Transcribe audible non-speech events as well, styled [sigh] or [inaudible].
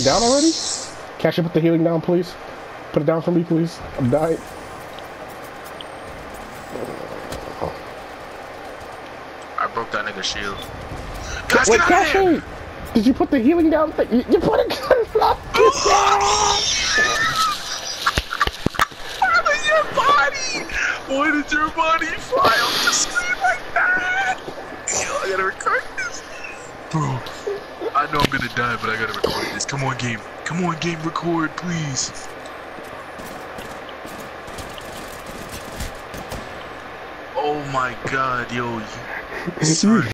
healing down already? Cash, you put the healing down, please. Put it down for me, please. I'm dying. I broke that nigga's shield. Wait, get Cash, did you put the healing down? You, you put it [laughs] down. Why did your body? Why did your body fly off the screen like that? Yo, I gotta record this. Bro, I know I'm gonna die, but I gotta record this. Come on, game. Come on, game, record, please. Oh my god, yo. Son.